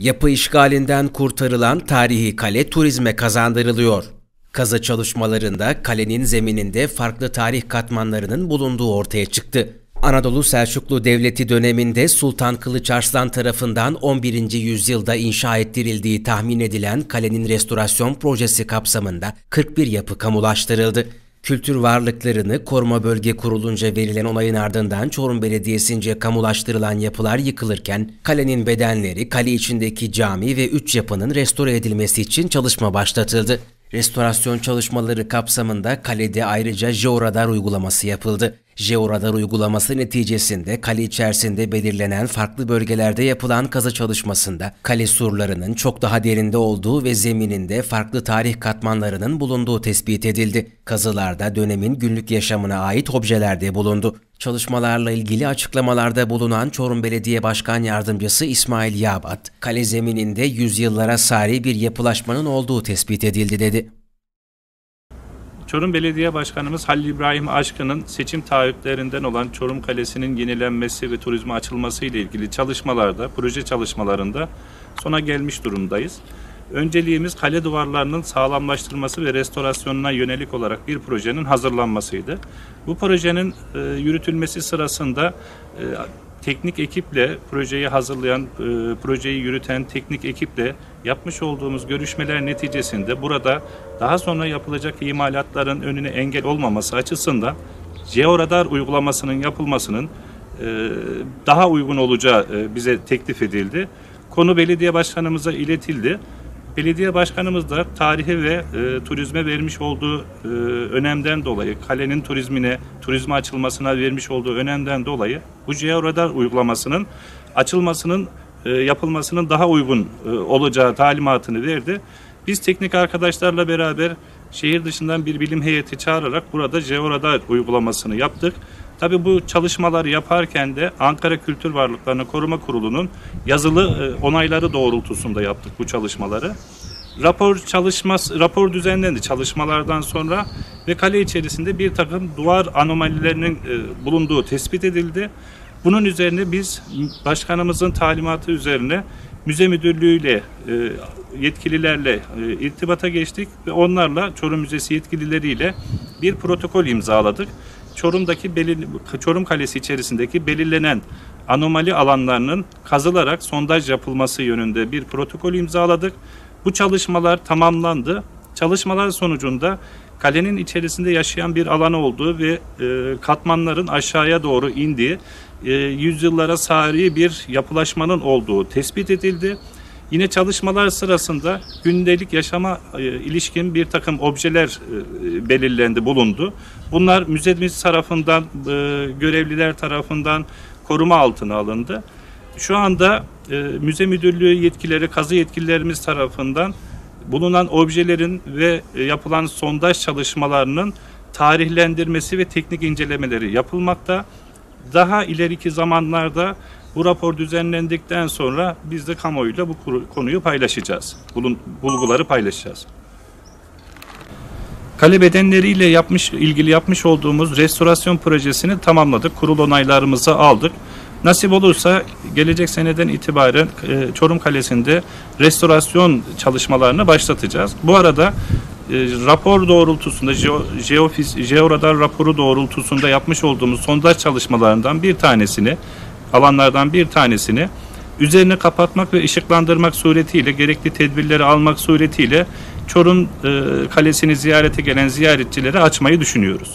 Yapı işgalinden kurtarılan tarihi kale turizme kazandırılıyor. Kazı çalışmalarında kalenin zemininde farklı tarih katmanlarının bulunduğu ortaya çıktı. Anadolu Selçuklu Devleti döneminde Sultan Kılıç Arslan tarafından 11. yüzyılda inşa ettirildiği tahmin edilen kalenin restorasyon projesi kapsamında 41 yapı kamulaştırıldı. Kültür varlıklarını koruma bölge kurulunca verilen onayın ardından Çorum Belediyesi'nce kamulaştırılan yapılar yıkılırken kalenin bedenleri, kale içindeki cami ve üç yapının restore edilmesi için çalışma başlatıldı. Restorasyon çalışmaları kapsamında kalede ayrıca jeoradar uygulaması yapıldı. Jeoradar uygulaması neticesinde kale içerisinde belirlenen farklı bölgelerde yapılan kazı çalışmasında kale surlarının çok daha derinde olduğu ve zemininde farklı tarih katmanlarının bulunduğu tespit edildi. Kazılarda dönemin günlük yaşamına ait objeler de bulundu. Çalışmalarla ilgili açıklamalarda bulunan Çorum Belediye Başkan Yardımcısı İsmail Yabat, kale zemininde yüzyıllara sari bir yapılaşmanın olduğu tespit edildi dedi. Çorum Belediye Başkanımız Halil İbrahim Aşkın'ın seçim taahhütlerinden olan Çorum Kalesi'nin yenilenmesi ve turizme açılması ile ilgili çalışmalarda, proje çalışmalarında sona gelmiş durumdayız. Önceliğimiz kale duvarlarının sağlamlaştırılması ve restorasyonuna yönelik olarak bir projenin hazırlanmasıydı. Bu projenin e, yürütülmesi sırasında e, teknik ekiple projeyi hazırlayan, e, projeyi yürüten teknik ekiple yapmış olduğumuz görüşmeler neticesinde burada daha sonra yapılacak imalatların önüne engel olmaması açısından georadar uygulamasının yapılmasının e, daha uygun olacağı e, bize teklif edildi. Konu belediye başkanımıza iletildi. Belediye başkanımız da tarihi ve e, turizme vermiş olduğu e, önemden dolayı, kalenin turizmine, turizme açılmasına vermiş olduğu önemden dolayı bu georadar uygulamasının açılmasının, e, yapılmasının daha uygun e, olacağı talimatını verdi. Biz teknik arkadaşlarla beraber şehir dışından bir bilim heyeti çağırarak burada georadar uygulamasını yaptık. Tabi bu çalışmaları yaparken de Ankara Kültür Varlıklarını Koruma Kurulu'nun yazılı e, onayları doğrultusunda yaptık bu çalışmaları. Rapor çalışması, rapor düzenlendi çalışmalardan sonra ve kale içerisinde bir takım duvar anomalilerinin e, bulunduğu tespit edildi. Bunun üzerine biz başkanımızın talimatı üzerine müze müdürlüğüyle e, yetkililerle irtibata geçtik ve onlarla Çorum Müzesi yetkilileriyle bir protokol imzaladık. Çorum'daki belir, Çorum Kalesi içerisindeki belirlenen anomali alanlarının kazılarak sondaj yapılması yönünde bir protokol imzaladık. Bu çalışmalar tamamlandı. Çalışmalar sonucunda kalenin içerisinde yaşayan bir alan olduğu ve e, katmanların aşağıya doğru indiği, e, yüzyıllara sari bir yapılaşmanın olduğu tespit edildi. Yine çalışmalar sırasında gündelik yaşama e, ilişkin bir takım objeler e, belirlendi, bulundu. Bunlar müzemiz tarafından, e, görevliler tarafından koruma altına alındı. Şu anda müze müdürlüğü yetkileri, kazı yetkililerimiz tarafından bulunan objelerin ve yapılan sondaj çalışmalarının tarihlendirmesi ve teknik incelemeleri yapılmakta. Daha ileriki zamanlarda bu rapor düzenlendikten sonra biz de kamuoyuyla bu konuyu paylaşacağız. Bulun, bulguları paylaşacağız. Kale bedenleriyle yapmış ilgili yapmış olduğumuz restorasyon projesini tamamladık. Kurul onaylarımızı aldık. Nasip olursa gelecek seneden itibaren e, Çorum Kalesi'nde restorasyon çalışmalarını başlatacağız. Bu arada e, rapor doğrultusunda, jeo, jeofis, jeoradar raporu doğrultusunda yapmış olduğumuz sondaj çalışmalarından bir tanesini alanlardan bir tanesini üzerine kapatmak ve ışıklandırmak suretiyle gerekli tedbirleri almak suretiyle Çorum e, Kalesi'ni ziyarete gelen ziyaretçilere açmayı düşünüyoruz.